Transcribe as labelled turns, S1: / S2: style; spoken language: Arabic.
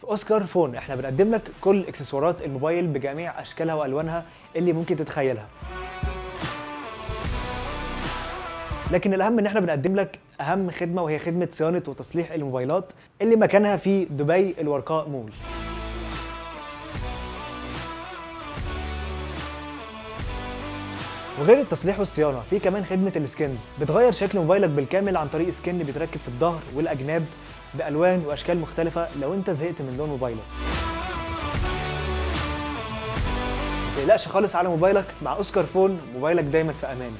S1: في أوسكار فون. إحنا بنقدم لك كل إكسسوارات الموبايل بجميع أشكالها وألوانها اللي ممكن تتخيلها. لكن الأهم إن إحنا بنقدم لك أهم خدمة وهي خدمة صيانة وتصليح الموبايلات اللي مكانها في دبي الورقاء مول. وغير التصليح والصيانة في كمان خدمة السكنز. بتغير شكل موبايلك بالكامل عن طريق سكن بيتركب في الظهر والأجناب بألوان وأشكال مختلفة لو أنت زهقت من لون موبايلك. ما تقلقش خالص على موبايلك مع أوسكار فون موبايلك دايما في أمان.